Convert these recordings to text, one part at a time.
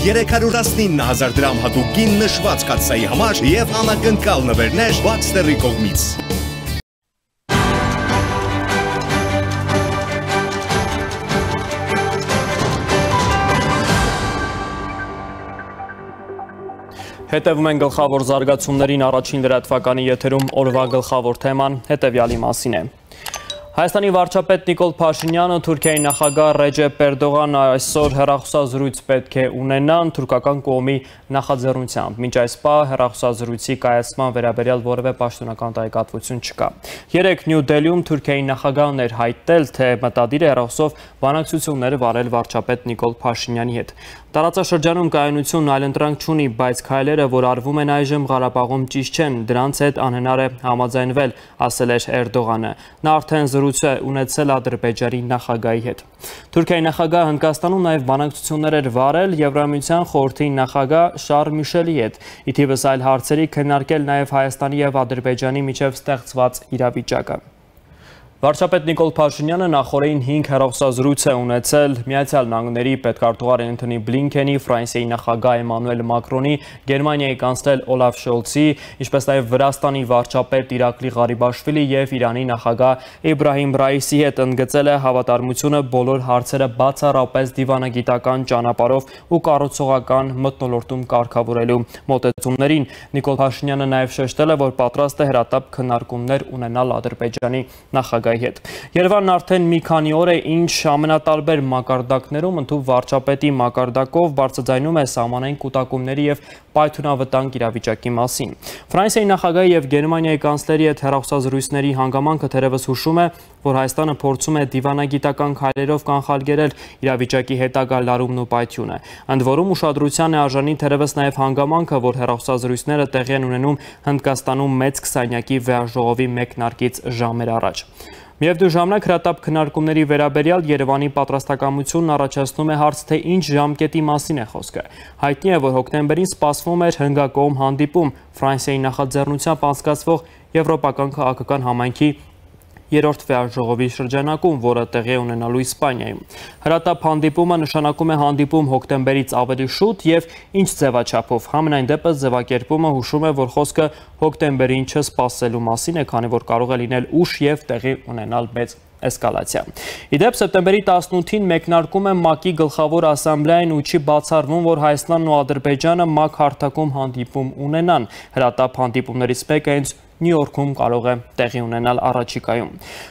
319 հազար դրամ հատուկ նշված կացայի համար և անակնկալ նվերներ Baxter-ի կողմից։ Հետևում են գլխավոր զարգացումներին առաջին լրատվականի եթերում օրվա գլխավոր թեման հետևյալի մասին է։ Հայաստանի վարչապետ Նիկոլ Փաշինյանը Թուրքիայի նախագահ Ռեջեփ Էրդողան այսօր հերախոսազրույց պետք է ունենան թուրքական կողմի նախաձեռնությամբ։ Մինչ այս պահ հերախոսազրույցի կայացման վերաբերյալ որևէ պաշտոնական տեղեկատվություն չկա։ Երեք Նյու Դելիում Թուրքիայի նախագահն էր հայտնել, թե մտադիր է հերախոսով բանակցություններ վարել վարչապետ Նիկոլ Փաշինյանի հետ։ Տարածաշրջանում կայունությունն այլընտրանք չունի, բայց քայլերը, որ արվում են այժմ Ղարաբաղում ճիշտ չեն, դրանց հետ անհնար է համաձայնվել, ասել էր Էրդողանը։ Նա արդեն զրույց է ունեցել Ադրբեջանի նախագահի հետ։ Թուրքիայի նախագահը Հնդկաստանում նաև բանակցություններ էր վարել Եվրամիության խորհրդի նախագահ Շարլ Միշելի հետ։ Ի թիվս այլ հարցերի քննարկել նաև Հայաստանի եւ Ադրբեջանի միջև ստեղծված իրավիճակը։ Վարչապետ Նիկոլ Փաշինյանը նախորդին 5 հեռախոսազրույց է ունեցել Միացյալ Նահանգների պետքարտուղար Էնթոնի Բլինքենի, Ֆրանսիայի նախագահ Էմանուել Մակրոնի, Գերմանիայի կանցլեր Օլաֆ Շոլցի, ինչպես նաև Վրաստանի վարչապետ Իրակլի Ղարիբաշվիլի եւ Իրանի նախագահ Իբրահիմ Ռայիսի հետ ընդգծել է հավատարմությունը բոլոր հարցերը բացառապես դիվանագիտական ճանապարհով ու կառուցողական մթնոլորտում կարգավորելու մոտեցումներին։ Նիկոլ Փաշինյանը նաև շեշտել է, որ պատրաստ է հրատապ քննարկումներ ունենալ Ադրբեջանի նախագահ նախագահի հետ։ Երևանն արդեն մի քանի օր է ինչ ամենատարբեր մակարդակներում ընդհանուր վարչապետի մակարդակով բարձրաձայնում է սահմանային կൂട്ടակումների եւ պայթունավտանգ իրավիճակի մասին։ Ֆրանսիայի նախագահի եւ Գերմանիայի կանցլերի հետ հերոսազրույցների հանգամանքը թերևս հուշում է, որ Հայաստանը փորձում է դիվանագիտական քայլերով կանխարգելել իրավիճակի հետագա լարումն ու պայթյունը։ Ընդ որում ուշադրության է արժանի թերևս նաև հանգամանքը, որ հերոսազրույցները տեղի են ունենում Հնդկաստանում մեծ 20-յակի վեաժողովի մեկնարկից ժամեր առաջ։ Միևնույն ժամանակ հրատապ քննարկումների վերաբերյալ Երևանի պատրաստակամությունն առաջացնում է հարց, թե ինչ ժամկետի մասին է խոսքը։ Հայտնի է, որ հոկտեմբերին սպասվում էր հնգակողմ հանդիպում Ֆրանսիայի նախաձեռնությամբ անցկացվող Եվրոպական քաղաքական համայնքի երրորդ վեաժողովի շրջանակում, որը տեղի ունենալու Իսպանիայում։ Հրատապ հանդիպումը նշանակում է հանդիպում հոկտեմբերից ավելի շուտ եւ ինչ ձևաչափով։ Համենայն դեպս ձևակերպումը հուշում է, որ խոսքը հոկտեմբերին չսպասելու մասին է, քանի որ կարող է լինել ուշ եւ տեղի ունենալ մեծ էսկալացիա։ Իդեպ սեպտեմբերի 18-ին մեկնարկում է ՄԱԿ-ի գլխավոր ասամբլեային ու չի բացառվում, որ Հայաստանն ու Ադրբեջանը ՄԱԿ հարթակում հանդիպում ունենան։ Հրատապ հանդիպումներից մեկը հենց Նյու Յորքում կարող է տեղի ունենալ առաջիկայում։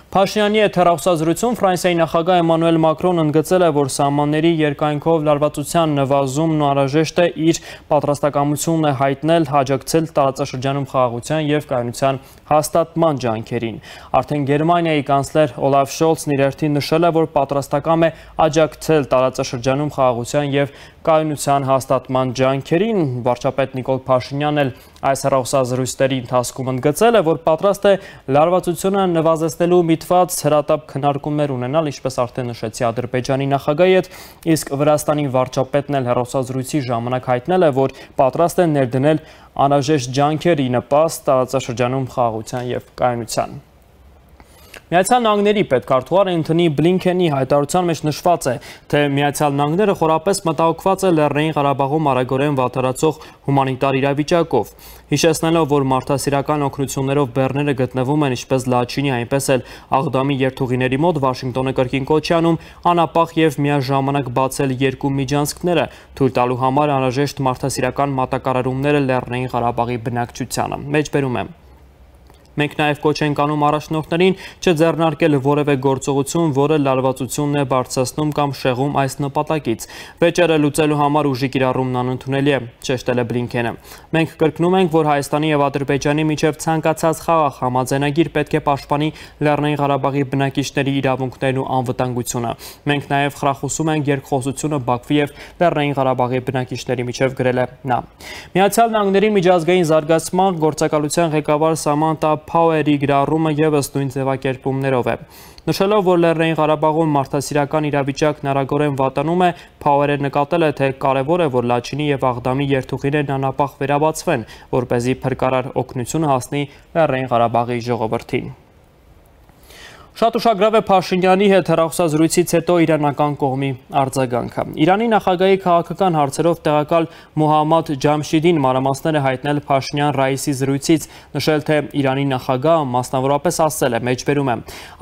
Փաշինյանի հետ հեռախոսազրույցում Ֆրանսիայի նախագահ Էմանուել Մակրոն ընդգծել է, որ սահմանների երկայնքով լարվածության նվազումն անհրաժեշտ է իր պատրաստակամությունն է հայտնել հաջակցել տարածաշրջանում խաղաղության եւ կայունության հաստատման ջանքերին։ Արդեն Գերմանիայի կանցլեր Օլաֆ Շոլցն իր հերթին նշել է, որ պատրաստակամ է աջակցել տարածաշրջանում խաղաղության եւ կայունության հաստատման ջանքերին։ Վարչապետ Նիկոլ Փաշինյանն էլ այս հեռախոսազրույցների ընթացքում ընդգծել է, որ պատրաստ է լարվածությունը նվազեցնելու միտված հրատապ քննարկումներ ունենալ, ինչպես արդեն նշեցի Ադրբեջանի նախագահի հետ, իսկ Վրաստանի վարչապետն էլ հեռախոսազրույցի ժամանակ հայտնել է, որ պատրաստ են ներդնել անհրաժեշտ ջանքեր ի նպաստ տարածաշրջանում խաղաղության եւ կայունության։ Միացյալ Նահանգների պետքարտուղար Էնթոնի Բլինքենի հայտարարության մեջ նշված է, թե Միացյալ Նահանգները խորապես մտահոգված է Լեռնային Ղարաբաղում արագորեն վատթարացող հումանիտար իրավիճակով, հիշեցնելով, որ մարդասիրական օգնություններով բեռները գտնվում են ինչպես Լաչինի, այնպես էլ Աղդամի երթուղիների մոտ Վաշինգտոնը կրկին կոչյանում անապախ եւ միաժամանակ բացել երկու միջանցքները, թույլ տալու համար անհրաժեշտ մարդասիրական մատակարարումները Լեռնային Ղարաբաղի բնակչությանը։ Մեջբերում եմ Մենք նաև կոչ ենք անում առաջնորդներին չձեռնարկել որևէ գործողություն, որը լարվածությունն է բարձրացնում կամ շեղում այս նպատակից։ Վեճերը լուծելու համար ուժի կիրառումն անընդունելի է, շեշտել է Բլինքենը։ Մենք կրկնում ենք, որ Հայաստանի եւ Ադրբեջանի միջև ցանկացած խաղաղ համաձայնագիր պետք է պաշտպանի Լեռնային Ղարաբաղի բնակիչների իրավունքներն ու անվտանգությունը։ Մենք նաև խրախուսում ենք երկխոսությունը Բաքվի եւ Լեռնային Ղարաբաղի բնակիչների միջև գրել է նա։ Միացյալ Նահանգների միջազգային զարգացման գործակալության ղեկավար Սամանտա Power-ի գրառումը եւս նույն ձևակերպումներով է։ Նշելով, որ Լեռնային Ղարաբաղում մարդասիրական իրավիճակն արագորեն վատանում է, Power-ը նկատել է, թե կարևոր է, որ Լաչինի եւ Աղդամի երթուղիներն անապահ վերաբացվեն, որ เป զի փրկարար օգնությունը հասնի Լեռնային Ղարաբաղի ժողովրդին։ Շատ ուշագրավ է Փաշինյանի հետ հեռախոսազրույցից հետո իրանական կողմի արձագանքը։ Իրանի նախագահի քաղաքական հարցերով տեղակալ Մուհամմադ Ջամշիդին մանրամասները հայտնել Փաշինյան Ռայիսի զրույցից, նշել թե Իրանի նախագահը մասնավորապես ասել է, մեջբերում է.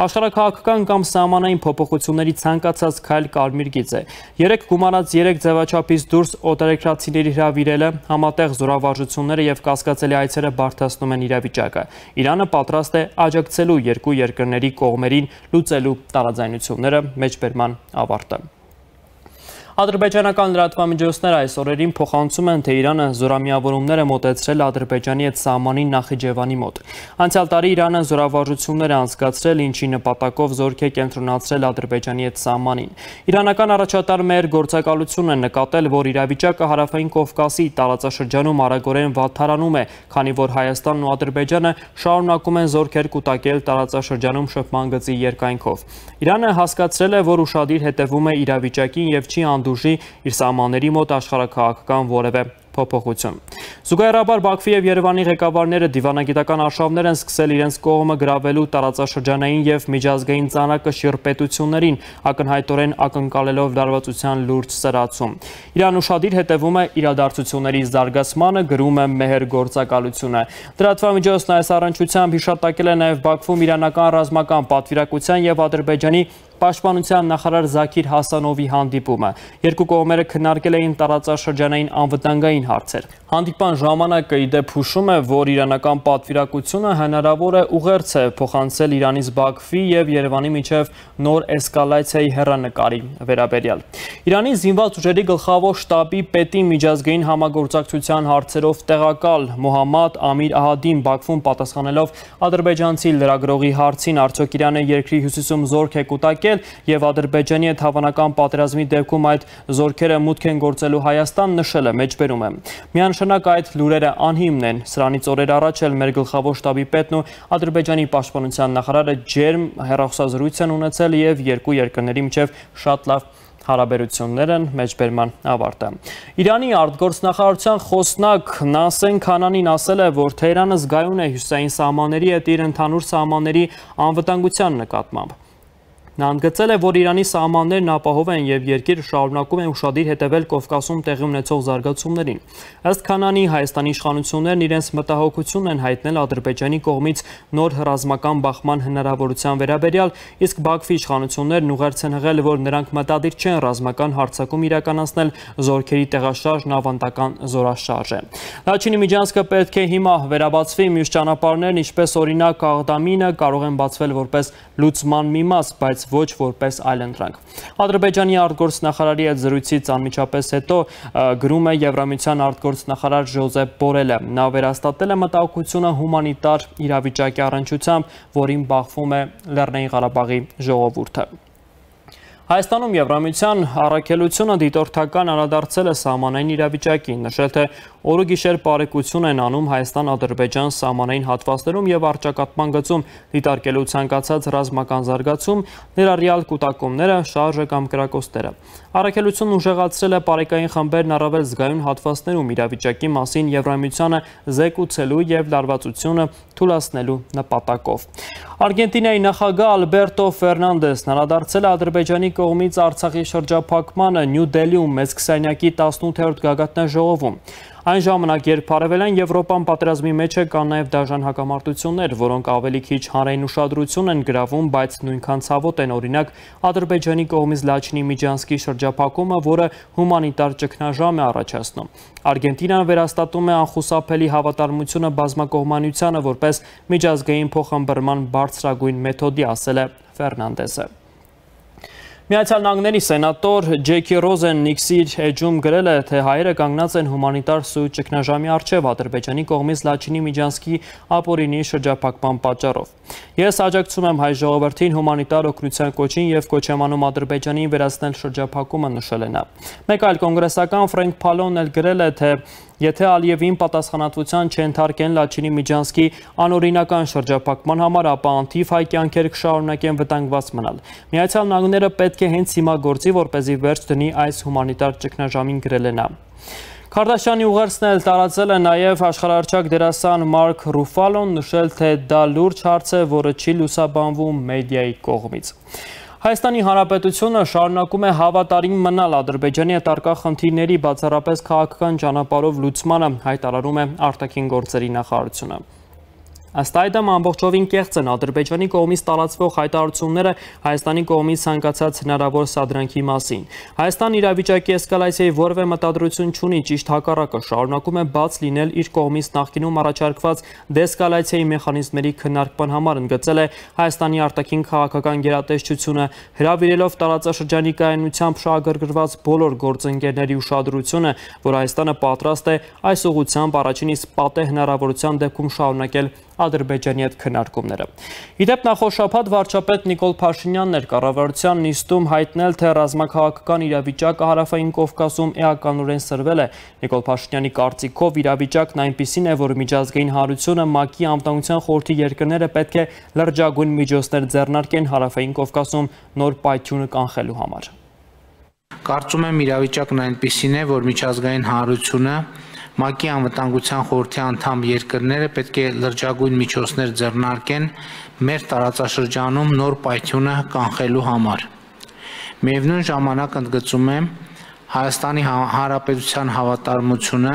Աշխարհակաղակական կամ սահմանային փոփոխությունների ցանկացած քայլ կարմիր գիծ է։ Երեք գումարած 3 ձևաչափից դուրս օտարերկրացիների հրավիրելը, համատեղ զորավարժությունները եւ կասկածելի այցերը բարդացնում են իրավիճակը։ Իրանը պատրաստ է աջակցելու երկու երկրների կողմերի խնդիրներին լուծելու տարաձայնությունները մեջբերման ավարտը։ Ադրբեջանական լրատվամիջոցները այս օրերին փոխանցում են, թե Իրանը զորամիավորումներ է մոտեցրել Ադրբեջանի հետ սահմանին Նախիջևանի մոտ։ Անցյալ տարի Իրանը զորավարժություններ է անցկացրել, ինչի նպատակով զորք է կենտրոնացրել Ադրբեջանի հետ սահմանին։ Իրանական առաջատար մեր գործակալությունն է նկատել, որ իրավիճակը հարավային Կովկասի տարածաշրջանում արագորեն վատթարանում է, քանի որ Հայաստանն ու Ադրբեջանը շարունակում են զորքեր կուտակել տարածաշրջանում շփման գծի երկայնքով։ Իրանը հասկացրել է, որ ուշադիր հետևում է իրավիճակին եւ չի անդու դուժի իր սահմանների մոտ աշխարհակաղակական որևէ փոփոխություն։ Զուգահեռաբար Բաքվի եւ Երևանի ղեկավարները դիվանագիտական արշավներ են սկսել իրենց կողմը գրավելու տարածաշրջանային եւ միջազգային ցանակը շիրպետություններին, ակնհայտորեն ակնկալելով լարվածության լուրջ սրացում։ Իրան ուշադիր հետևում է իրադարձությունների զարգացմանը, գրում է մեհեր գործակալությունը։ Դրատվամիջոցն այս առնչությամբ հիշատակել է նաեւ Բաքվում իրանական ռազմական պատվիրակության եւ Ադրբեջանի Պաշտպանության նախարար Զաքիր Հասանովի հանդիպումը։ Երկու կողմերը քննարկել էին տարածաշրջանային անվտանգային հարցեր։ Հանդիպան ժամանակը իդեպ հուշում է, որ իրանական պատվիրակությունը հնարավոր է ուղերձ է փոխանցել Իրանից Բաքվի եւ Երևանի միջև նոր էսկալացիայի հերանեկարի վերաբերյալ։ Իրանի զինված ուժերի գլխավոր շտաբի պետի միջազգային համագործակցության հարցերով տեղակալ Մոհամմադ Ամիր Ահադին Բաքվում պատասխանելով ադրբեջանցի լրագրողի հարցին արդյոք Իրանը երկրի հյուսիսում զորք է կուտակել եւ Ադրբեջանի հետ հավանական պատերազմի դեպքում այդ զորքերը մուտք են գործելու Հայաստան նշել է մեջբերում է։ Միան Միանշանակ այդ լուրերը անհիմն են։ Սրանից օրեր առաջ էլ մեր գլխավոր շտաբի պետն ու Ադրբեջանի պաշտպանության նախարարը ջերմ հերախոսազրույց են ունեցել եւ երկու երկրների միջև շատ լավ հարաբերություններ են մեջբերման ավարտը։ Իրանի արտգործնախարարության խոսնակ Նասեն Քանանին ասել է, որ Թեհրանը զգայուն է հյուսային սահմանների հետ իր ընդհանուր սահմանների անվտանգության նկատմամբ։ Նա ընդգծել է, որ Իրանի սահմաններն ապահով են եւ երկիրը շարունակում է ուշադիր հետևել Կովկասում տեղի ունեցող զարգացումներին։ Ըստ Քանանի Հայաստանի իշխանություններն իրենց մտահոգությունն են հայտնել Ադրբեջանի կողմից նոր ռազմական բախման հնարավորության վերաբերյալ, իսկ Բաքվի իշխանություններն ուղերձ են հղել, որ նրանք մտադիր չեն ռազմական հարձակում իրականացնել զորքերի տեղաշարժն ավանդական զորաշարժ է։ Լաչինի միջանցքը պետք է հիմա վերաբացվի, մյուս ճանապարհներն, ինչպես օրինակ Աղդամինը, կարող են բացվել որպես լուծման մի մաս, բայց ոչ որպես այլընտրանք։ Ադրբեջանի արտգործնախարարի այդ զրույցից անմիջապես հետո գրում է Եվրամիության արտգործնախարար Ժոզեփ Բորելը։ Նա վերաստատել է մտահոգությունը հումանիտար իրավիճակի առնչությամբ, որին բախվում է Լեռնային Ղարաբաղի ժողովուրդը։ Հայաստանում Եվրամիության առաքելությունը դիտորդական անդրադարձել է սահմանային իրավիճակին, նշել թե օր ու գիշեր բարեկություն են անում Հայաստան-Ադրբեջան սահմանային հատվածներում եւ արճակատման գծում դիտարկելու ցանկացած ռազմական զարգացում, ներառյալ կൂട്ടակումները, շարժը կամ կրակոստերը։ Առաքելությունն ուժեղացրել է բարեկային խմբերն առավել զգայուն հատվածներում իրավիճակի մասին Եվրամիությանը զեկուցելու եւ լարվածությունը թույլատնելու նպատակով։ Արգենտինայի նախագահ Ալբերտո Ֆերնանդեսն անդրադարձել է Ադրբեջանի կողմից Արցախի շրջափակմանը Նյու Դելիում մեծ 28-ի 18-րդ գագաթնաժողովում։ Այն ժամանակ, երբ Արևելյան Եվրոպան պատերազմի մեջ է, կան նաև դաժան հակամարտություններ, որոնք ավելի քիչ հանրային ուշադրություն են գրավում, բայց նույնքան ցավոտ են օրինակ Ադրբեջանի կողմից Լաչինի Միջանսկի շրջափակումը, որը հումանիտար ճգնաժամ է առաջացնում։ Արգենտինան վերաստատում է անխուսափելի հավատարմությունը բազմակողմանությանը որպես միջազգային փոխհմբռնման բարձրագույն մեթոդի, ասել է Ֆերնանդեսը։ Միացյալ Նահանգների սենատոր Ջեքի Ռոզեն Նիքսիր էջում գրել է, թե հայերը կանգնած են հումանիտար սույտ ճգնաժամի առջև Ադրբեջանի կողմից Լաչինի Միջանսկի ապօրինի շրջափակման պատճառով։ Ես աջակցում եմ հայ ժողովրդին հումանիտար օգնության կոչին եւ կոչ եմ անում Ադրբեջանին վերացնել շրջափակումը, նշել է նա։ Մեկ այլ կոնգրեսական Ֆրենկ Փալոնն էլ գրել է, թե Եթե Ալիևին պատասխանատվության չենթարկեն Լաչինի Միջանսկի անօրինական շրջափակման համար, ապա անթիվ հայ կյանքեր կշարունակեն վտանգված մնալ։ Միացյալ Նահանգները պետք է հենց հիմա գործի, որ เป զի վերջ դնի այս հումանիտար ճգնաժամին գրել է նա։ Քարդաշյանի ուղերձն էլ տարածել է նաև աշխարհարչակ դերասան Մարկ Ռուֆալոն, նշել, թե դա լուրջ հարց է, որը չի լուսաբանվում մեդիայի կողմից։ Հայաստանի Հանրապետությունը շարունակում է հավատարիմ մնալ Ադրբեջանի հետ արկա խնդիրների բացառապես քաղաքական ճանապարհով լուծմանը, հայտարարում է արտաքին գործերի նախարարությունը։ Ըստ այդմ ամբողջովին կեղծ են Ադրբեջանի կողմից տարածվող հայտարարությունները Հայաստանի կողմից ցանկացած հնարավոր սադրանքի մասին։ Հայաստան իրավիճակի էսկալացիայի որևէ մտադրություն չունի, ճիշտ հակառակը շարունակում է բաց լինել իր կողմից նախկինում առաջարկված դեսկալացիայի մեխանիզմների քննարկման համար ընդգծել է Հայաստանի արտաքին քաղաքական գերատեսչությունը, հրավիրելով տարածաշրջանի կայունությամբ շահագրգռված բոլոր գործընկերների ուշադրությունը, որ Հայաստանը պատրաստ է այս ուղղությամբ առաջին իսկ պատե հնարավորության դեպքում շարունակել Ադրբեջանի հետ քննարկումները։ Իդեպ նախորդ շաբաթ վարչապետ Նիկոլ Փաշինյանն էր կառավարության նիստում հայտնել, թե ռազմաքաղաքական իրավիճակը հարավային Կովկասում էականորեն սրվել է։ Նիկոլ Փաշինյանի կարծիքով իրավիճակն այնպիսին է, որ միջազգային հանրությունը ՄԱԿ-ի անվտանգության խորհրդի երկրները պետք է լրջագույն միջոցներ ձեռնարկեն հարավային Կովկասում նոր պայթյունը կանխելու համար։ Կարծում եմ իրավիճակն այնպիսին է, որ միջազգային հանրությունը ՄԱԿ-ի անվտանգության խորհրդի անդամ երկրները պետք է լրջագույն միջոցներ ձեռնարկեն մեր տարածաշրջանում նոր պայթյունը կանխելու համար։ Միևնույն ժամանակ ընդգծում եմ Հայաստանի Հանրապետության հավատարմությունը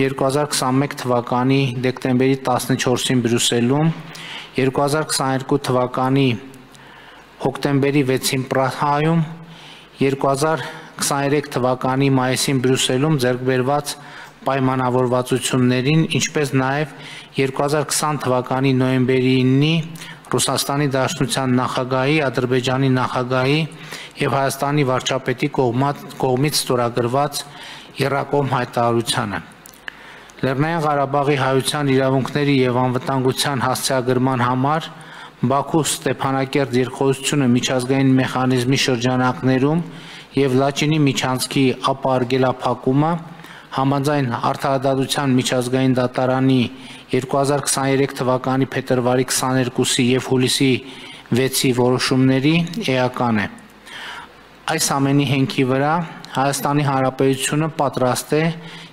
2021 թվականի դեկտեմբերի 14-ին Բրյուսելում, 2022 թվականի հոկտեմբերի 6-ին Պրահայում, 2023 թվականի մայիսին Բրյուսելում ձեռք բերված պայմանավորվածություններին, ինչպես նաև 2020 թվականի նոյեմբերի 9-ի Ռուսաստանի Դաշնության նախագահի, Ադրբեջանի նախագահի եւ Հայաստանի վարչապետի կողմից ստորագրված Երակոմ հայտարարությանը։ Լեռնային Ղարաբաղի հայության իրավունքների եւ անվտանգության հասցեագրման համար Բաքու Ստեփանակերտ երկխոսությունը միջազգային մեխանիզմի շրջանակներում եւ Լաչինի միջանցքի ապարգելափակումը համաձայն արդարադատության միջազգային դատարանի 2023 թվականի փետրվարի 22-ի եւ հուլիսի 6-ի որոշումների էական է։ Այս ամենի հենքի վրա Հայաստանի Հանրապետությունը պատրաստ է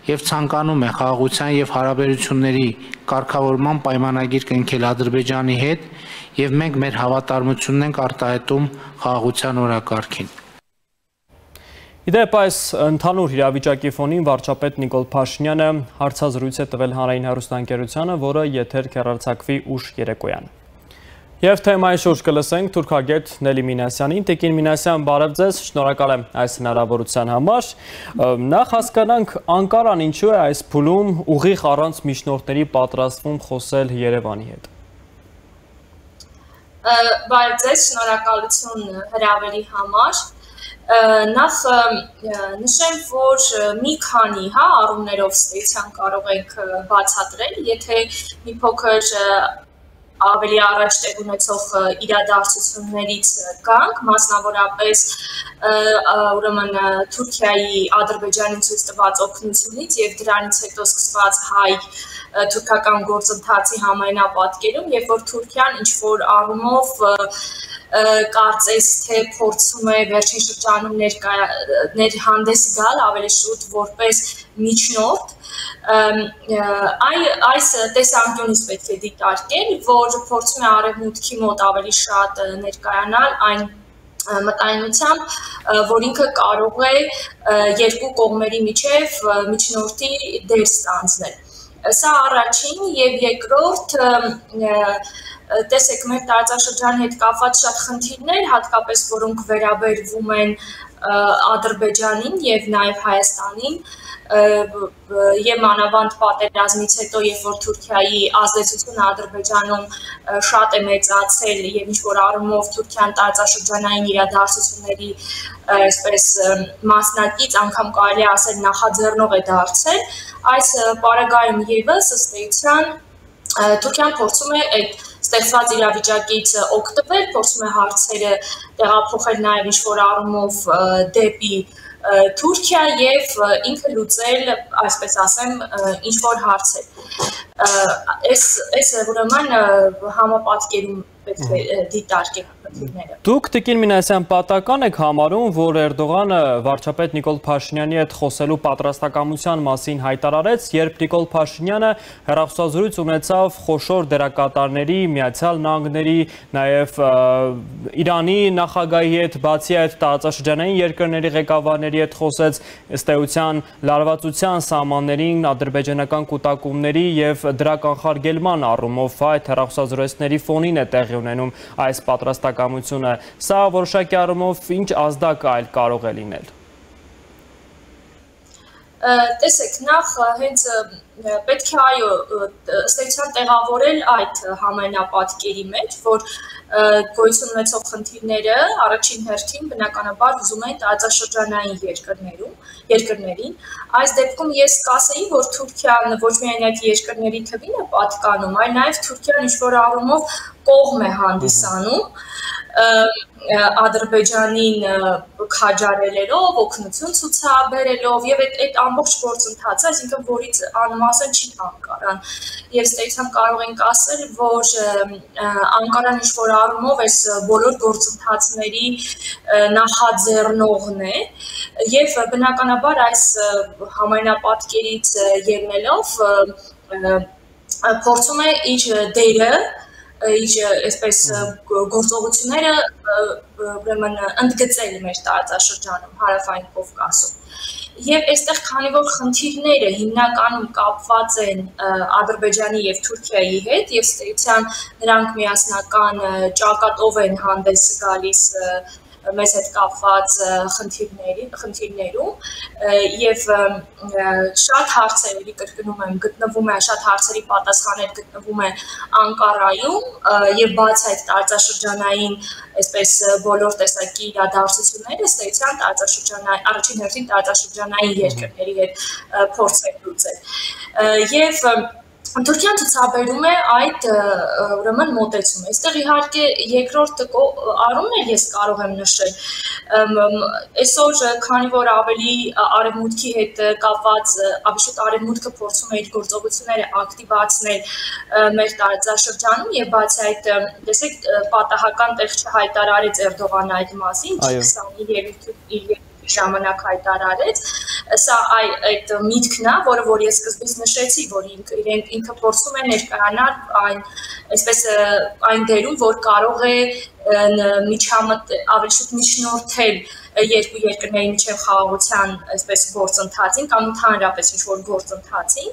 եւ ցանկանում է խաղաղության եւ հարաբերությունների կարգավորման պայմանագիր կնքել Ադրբեջանի հետ եւ մենք մեր հավատարմությունն ենք արտահայտում խաղաղության օրակարգին։ Իդեպ այս ընդհանուր իրավիճակի ֆոնին վարչապետ Նիկոլ Փաշինյանը հարցազրույց է տվել հանրային հեռուստաընկերությանը, որը եթեր կհեռարձակվի ուշ երեկոյան։ Եվ թեմայի շուրջ կլսենք թուրքագետ Նելի Մինասյանին։ Տիկին Մինասյան, բարև ձեզ, շնորհակալ եմ այս հնարավորության համար։ Նախ հասկանանք Անկարան ինչու է այս փուլում ուղիղ առանց միջնորդների պատրաստվում խոսել Երևանի հետ։ Բարև ձեզ, շնորհակալություն հրավերի համար նախ նշեմ, որ մի քանի հա առումներով ստեցյան կարող ենք բացատրել, եթե մի փոքր ավելի առաջ տեղ ունեցող իրադարձություններից կանք, մասնավորապես ուրեմն Թուրքիայի Ադրբեջանին ցույց տված օգնությունից եւ դրանից հետո սկսված հայ թուրքական գործընթացի համայնապատկերում, երբ որ Թուրքիան ինչ որ առումով կարծես թե փորձում է վերջին շրջանում ներկա ներհանդես գալ ավելի շուտ որպես միջնորդ այ այս տեսանկյունից պետք է դիտարկել, որ փորձում է արևմուտքի մոտ ավելի շատ ներկայանալ այն մտայնությամբ, որ ինքը կարող է երկու կողմերի միջև միջնորդի դեր ստանձնել։ Սա առաջին եւ երկրորդ տեսեք մեր տարածաշրջանի հետ կապված շատ խնդիրներ, հատկապես որոնք վերաբերվում են Ադրբեջանին եւ նաեւ Հայաստանին, եւ մանավանդ պատերազմից հետո, երբ որ Թուրքիայի ազդեցությունը Ադրբեջանում շատ է մեծացել եւ ինչ որ առումով Թուրքիան տարածաշրջանային իրադարձությունների այսպես մասնակից, անգամ կարելի ասել նախաձեռնող է դարձել, այս պարագայում եւս ըստ էության Թուրքիան փորձում է այդ ստեղծված իրավիճակից օգտվել, փորձում է հարցերը տեղափոխել նաև ինչ-որ առումով դեպի Թուրքիա եւ ինքը լուծել, այսպես ասեմ, ինչ որ հարցեր։ Այս այս ուրեմն համապատկերում պետք է դիտարկել խնդիրները։ Դուք Տիկին Մինասյան պատական եք համարում, որ Էրդողանը վարչապետ Նիկոլ Փաշինյանի հետ խոսելու պատրաստակամության մասին հայտարարեց, երբ Նիկոլ Փաշինյանը հերախոսազրույց ունեցավ խոշոր դերակատարների, Միացյալ Նահանգների, նաև Իրանի նախագահի հետ, բացի այդ տարածաշրջանային երկրների ղեկավարների հետ խոսեց, ըստ էության լարվածության սահմաններին, ադրբեջանական կൂട്ടակումների եւ դրա կանխարգելման առումով այդ հերախոսազրույցների ֆոնին է տեղի ունենում այս պատրաստակամությունը։ Սա որոշակի առումով ինչ ազդակ այլ կարող է լինել։ Տեսեք, նախ հենց պետք է այո ստեցան տեղավորել այդ համենապատկերի մեջ, որ գոյություն ունեցող խնդիրները առաջին հերթին բնականաբար ուզում են տարածաշրջանային երկրներում, երկրներին։ Այս դեպքում ես կասեի, որ Թուրքիան ոչ միայն այդ երկրների թվին է պատկանում, այլ նաև Թուրքիան ինչ որ առումով կողմ է հանդիսանում Ադրբեջանին քաջարելելով, օգնություն ցուցաբերելով եւ այդ այդ ամբողջ գործընթացը, այսինքն որից անմասն չի Անկարան։ Եվ ստեցամ կարող ենք ասել, որ Անկարան ինչ որ առումով այս բոլոր գործընթացների նախաձեռնողն է եւ բնականաբար այս համայնապատկերից ելնելով փորձում է իր դերը այսպես գործողությունները ուրեմն ընդգծել մեր տարածաշրջանում հարավային Կովկասում։ Եվ այստեղ քանի որ խնդիրները հիմնականում կապված են Ադրբեջանի եւ Թուրքիայի հետ եւ ստեյցիան նրանք միասնական ճակատով են հանդես գալիս մեզ հետ կապված խնդիրների, խնդիրներում եւ շատ հարցեր էլի կրկնում եմ գտնվում է շատ հարցերի պատասխաններ գտնվում է Անկարայում եւ բաց այդ տարածաշրջանային այսպես բոլոր տեսակի իրադարձությունները ստեյցիան տարածաշրջանային առաջին հերթին տարածաշրջանային երկրների հետ փորձ են լուծել եւ Թուրքիան ցուցաբերում է այդ ուրեմն մոտեցումը։ Այստեղ իհարկե երկրորդ առումն էլ ես կարող եմ նշել։ Այսօր քանի որ ավելի արևմուտքի հետ կապված ավելի շուտ արևմուտքը փորձում է իր գործողությունները ակտիվացնել մեր տարածաշրջանում եւ բացի այդ տեսեք պատահական տեղ չհայտարարեց Էրդողանը այդ մասին, 20-ի ելույթի ժամանակ հայտարարեց սա այ այդ միտքն է, որը որ ես սկզբից նշեցի, որ իրեն ինքը փորձում է ներկայանալ այն այսպես այն դերում, որ կարող է միջամտ ավելի շուտ միջնորդել երկու երկրների միջև խաղաղության այսպես գործընթացին կամ ընդհանրապես ինչ որ գործընթացին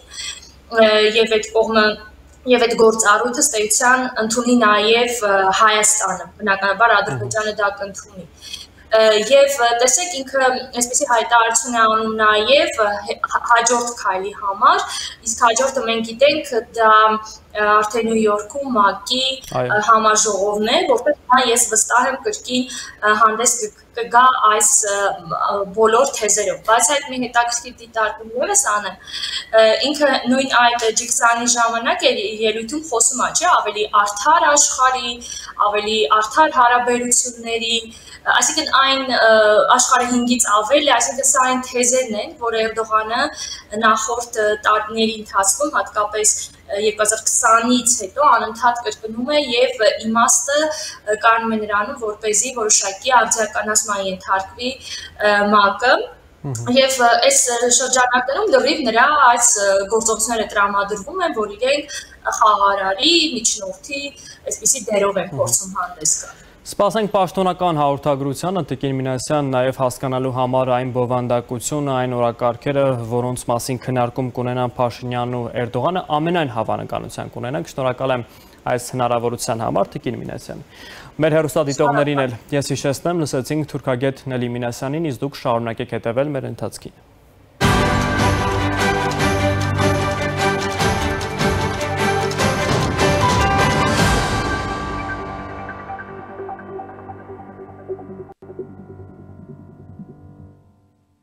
եւ այդ կողմը Եվ այդ գործառույթը ստեյցիան ընդունի նաև Հայաստանը, բնականաբար Ադրբեջանը դա կընդունի եւ տեսեք ինքը այսպեսի հայտարարություն է անում նաեւ հաջորդ քայլի համար իսկ հաջորդը մենք գիտենք դա արդեն Նյու Յորքում ՄԱԿ-ի համաժողովն է որտեղ նա ես վստահ եմ կրկին հանդես կգա այս բոլոր թեզերով բայց այդ մի հետաքրքիր դիտարկում ևս անեմ ինքը նույն այդ Ջիքսանի ժամանակ է ելույթում խոսում է չէ ավելի արդար աշխարհի ավելի արդար հարաբերությունների այսինքն այն աշխարհը 5-ից ավել է, այսինքն սա այն թեզերն են, որ Էրդողանը նախորդ տարիների ընթացքում, հատկապես 2020-ից հետո անընդհատ կրկնում է եւ իմաստը կանում է նրանում, որ เป զի որոշակի արձականացման ենթարկվի ՄԱԿ-ը Եվ այս շրջանակներում լրիվ նրա այս գործողությունները տրամադրվում են, որ իրենք խաղարարի, միջնորդի, այսպիսի դերով են փորձում հանդես գալ։ Սպասենք պաշտոնական հաղորդագրությանը Տիկին Մինասյան նաև հասկանալու համար այն բովանդակությունը, այն օրակարգերը, որոնց մասին քննարկում կունենան Փաշինյանն ու Էրդողանը, ամենայն հավանականության կունենանք։ Շնորհակալ եմ այս հնարավորության համար Տիկին Մինասյան։ Մեր հերոստատիտողներին էլ ես հիշեցնեմ, լսեցինք թուրքագետ Նելի Մինասյանին, իսկ դուք շարունակեք հետևել մեր ընթացքին։